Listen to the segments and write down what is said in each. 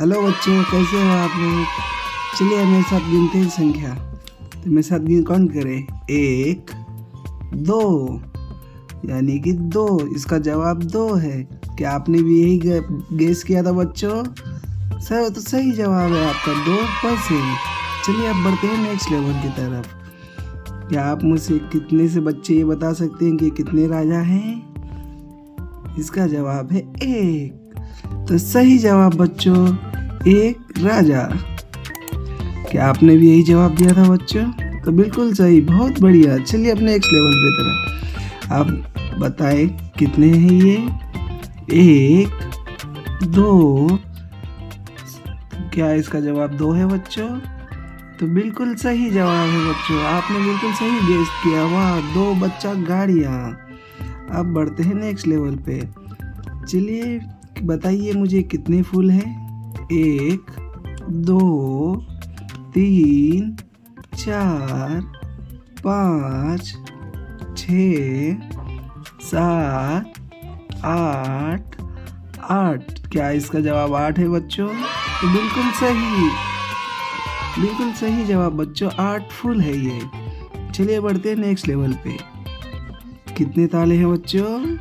Hello बच्चों, कैसे हो आप लोग? चलिए मेरे साथ गिनते हैं संख्या। तो मेरे साथ गिन कौन करे? एक, दो, यानी कि दो। इसका जवाब दो है। क्या आपने भी यही गेस किया था बच्चों? सर तो सही जवाब है आपका दो है चलिए आप बढ़ते हैं नेक्स्ट लेवल की तरफ़। क्या आप मुझसे कितने से बच्चे ये बता सकते हैं कि कितने राजा हैं? इसका जवाब है एक। तो सही जवाब बच्चों, एक राजा। क्या आपने भी यही जवाब दिया था बच्चों? तो बिल्कुल सही, बहुत बढ़िया। चलिए अपने नेक्स्ट लेवल पे तरफ़। आप बताएँ कितने हैं ये? एक, दो। क्या इसका जवाब दो है बच्चों? तो बिल्कुल सही जवाब है बच्चों। आपने बिल्कुल सही गेस किया। वाह, दो बच्चा गाड़ियाँ। अब बढ़ते हैं नेक्स्ट लेवल पे। चलिए बताइए मुझे कितने फूल हैं? एक, दो, तीन, चार, पाँच, छ, सात, आठ। आठ। क्या इसका जवाब आठ है बच्चों? तो बिल्कुल सही। बिल्कुल सही जवाब बच्चों, आठ फुल है ये। चलिए बढ़ते हैं नेक्स्ट लेवल पे। कितने ताले हैं बच्चों?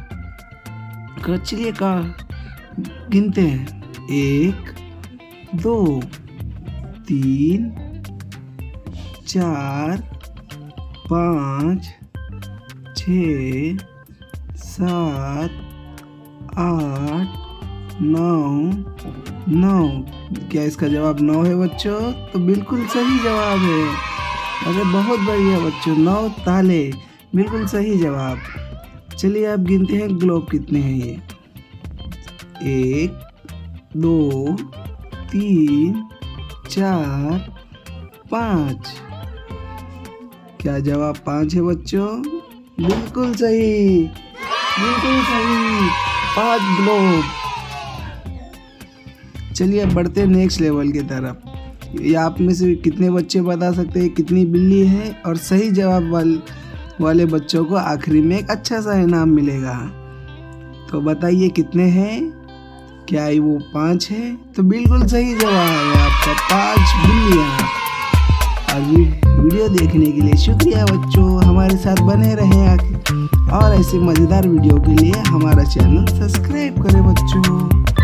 चलिए का। गिनते हैं। एक, दो, तीन, चार, पाँच, छ, सात, आठ, नौ नौ। क्या इसका जवाब नौ है बच्चों? तो बिल्कुल सही जवाब है। अरे बहुत बढ़िया बच्चों, नौ ताले। बिल्कुल सही जवाब। चलिए आप गिनते हैं ग्लोब कितने हैं ये? एक दो तीन चार पाँच। क्या जवाब पाँच है बच्चों? बिल्कुल सही। बिल्कुल सही। पाँच ग्लोब चलिए बढ़ते नेक्स्ट लेवल की तरफ़। ये आप में से कितने बच्चे बता सकते हैं? कितनी बिल्ली है? और सही जवाब वाल, वाले बच्चों को आखिरी में एक अच्छा सा इनाम मिलेगा। तो बताइए कितने हैं? क्या ये वो पाँच है? तो बिल्कुल सही जवाब है आपका, पाँच बिल्लियाँ और वीडियो देखने के लिए शुक्रिया बच्चों, हमारे साथ बने रहें और ऐसे मज़ेदार वीडियो के लिए हमारा चैनल सब्सक्राइब करें बच्चों।